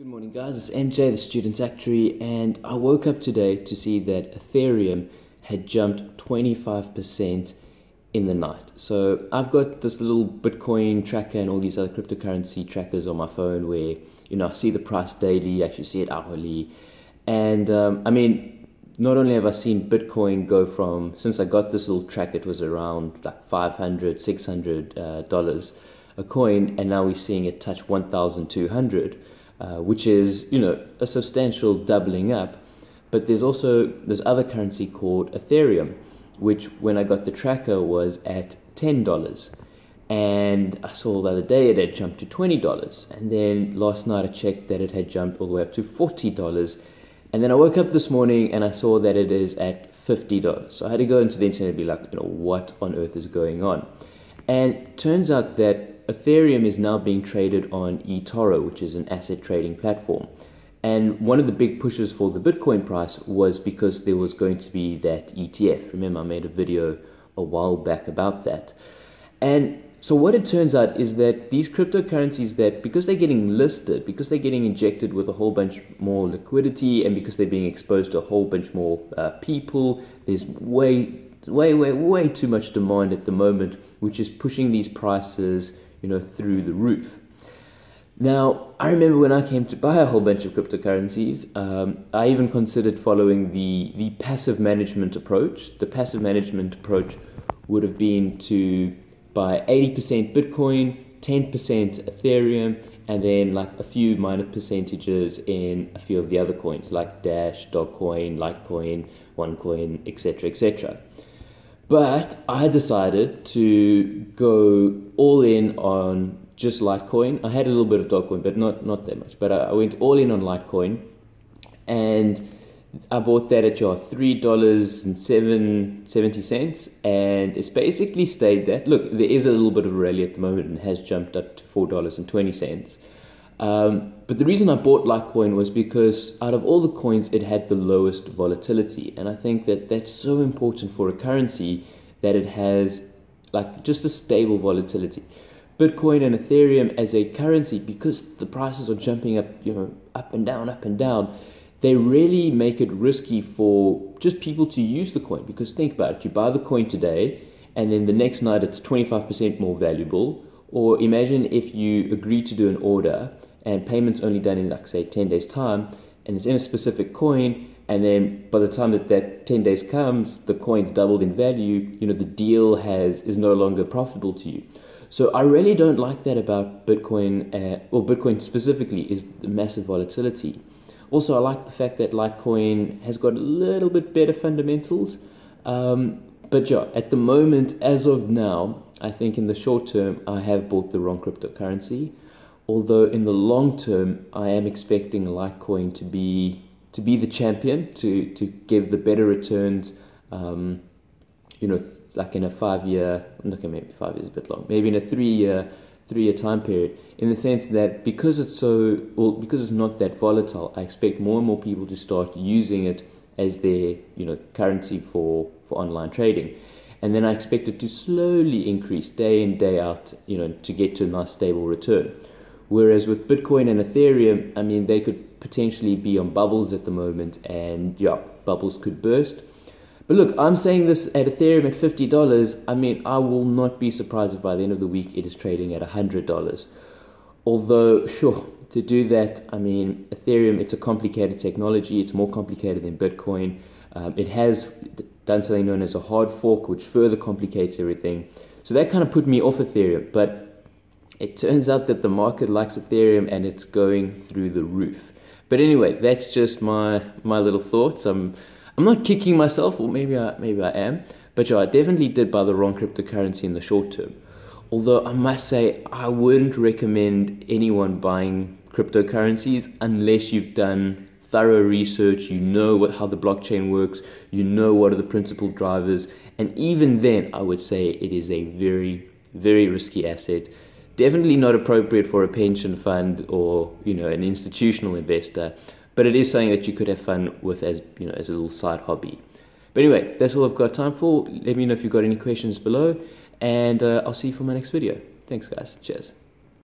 Good morning, guys. It's MJ, the Student Actuary, and I woke up today to see that Ethereum had jumped 25% in the night. So I've got this little Bitcoin tracker and all these other cryptocurrency trackers on my phone where you know I see the price daily, I actually see it hourly, and um, I mean, not only have I seen Bitcoin go from since I got this little track, it was around like 500 600 uh, dollars a coin, and now we're seeing it touch 1,200 uh, which is you know a substantial doubling up. But there's also this other currency called Ethereum, which when I got the tracker was at ten dollars, and I saw the other day it had jumped to twenty dollars, and then last night I checked that it had jumped all the way up to forty dollars, and then I woke up this morning and I saw that it is at fifty dollars. So I had to go into the internet and be like, you know, what on earth is going on? And turns out that Ethereum is now being traded on eToro, which is an asset trading platform. And one of the big pushes for the Bitcoin price was because there was going to be that ETF. Remember, I made a video a while back about that. And so, what it turns out is that these cryptocurrencies, that because they're getting listed, because they're getting injected with a whole bunch more liquidity, and because they're being exposed to a whole bunch more uh, people, there's way, way, way, way too much demand at the moment, which is pushing these prices you know, through the roof. Now, I remember when I came to buy a whole bunch of cryptocurrencies, um, I even considered following the, the passive management approach. The passive management approach would have been to buy 80% Bitcoin, 10% Ethereum, and then like a few minor percentages in a few of the other coins like Dash, Dogecoin, Litecoin, OneCoin, etc., etc. But I decided to go all in on just Litecoin. I had a little bit of Dogecoin, but not, not that much. But I, I went all in on Litecoin. And I bought that at your three dollars and cents, and it's basically stayed that. Look, there is a little bit of a rally at the moment, and has jumped up to four dollars and twenty cents. Um, but the reason I bought Litecoin was because out of all the coins, it had the lowest volatility. And I think that that's so important for a currency that it has like just a stable volatility. Bitcoin and Ethereum as a currency, because the prices are jumping up, you know, up and down, up and down, they really make it risky for just people to use the coin. Because think about it, you buy the coin today, and then the next night it's 25% more valuable. Or imagine if you agree to do an order and payment's only done in like say 10 days time and it's in a specific coin and then by the time that that 10 days comes the coin's doubled in value you know the deal has is no longer profitable to you. So i really don't like that about bitcoin uh, or bitcoin specifically is the massive volatility. Also i like the fact that litecoin has got a little bit better fundamentals um, but yeah at the moment as of now i think in the short term i have bought the wrong cryptocurrency although in the long term, I am expecting Litecoin to be to be the champion, to to give the better returns. Um, you know, like in a five year, okay, maybe five years a bit long, maybe in a three year three year time period, in the sense that because it's so well, because it's not that volatile, I expect more and more people to start using it as their you know currency for for online trading. And then I expect it to slowly increase day in, day out, you know, to get to a nice stable return. Whereas with Bitcoin and Ethereum, I mean, they could potentially be on bubbles at the moment, and yeah, bubbles could burst. But look, I'm saying this at Ethereum at $50. I mean, I will not be surprised if by the end of the week it is trading at $100. Although, sure, to do that, I mean, Ethereum, it's a complicated technology. It's more complicated than Bitcoin. Um, it has done something known as a hard fork, which further complicates everything. So that kind of put me off Ethereum. But it turns out that the market likes Ethereum and it's going through the roof. But anyway, that's just my my little thoughts. I'm I'm not kicking myself, or maybe I maybe I am, but yeah, I definitely did buy the wrong cryptocurrency in the short term. Although I must say I wouldn't recommend anyone buying cryptocurrencies unless you've done thorough research, you know what, how the blockchain works, you know what are the principal drivers, and even then I would say it is a very very risky asset definitely not appropriate for a pension fund or you know an institutional investor but it is something that you could have fun with as you know as a little side hobby. But anyway that's all i've got time for. Let me know if you've got any questions below and uh, i'll see you for my next video. Thanks guys. Cheers